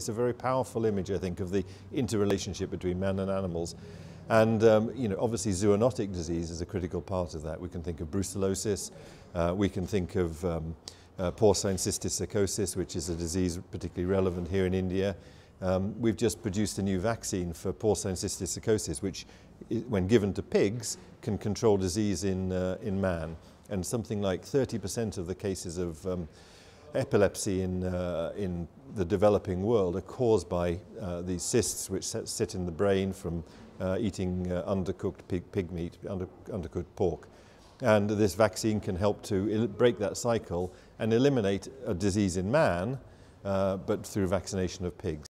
it's a very powerful image, I think, of the interrelationship between man and animals. And um, you know, obviously zoonotic disease is a critical part of that. We can think of brucellosis, uh, we can think of um, uh, porcine cysticercosis, which is a disease particularly relevant here in India. Um, we've just produced a new vaccine for porcine cysticercosis, which, when given to pigs, can control disease in, uh, in man. And something like 30% of the cases of um, epilepsy in, uh, in the developing world are caused by uh, these cysts which sit in the brain from uh, eating uh, undercooked pig, pig meat, under, undercooked pork. And this vaccine can help to break that cycle and eliminate a disease in man, uh, but through vaccination of pigs.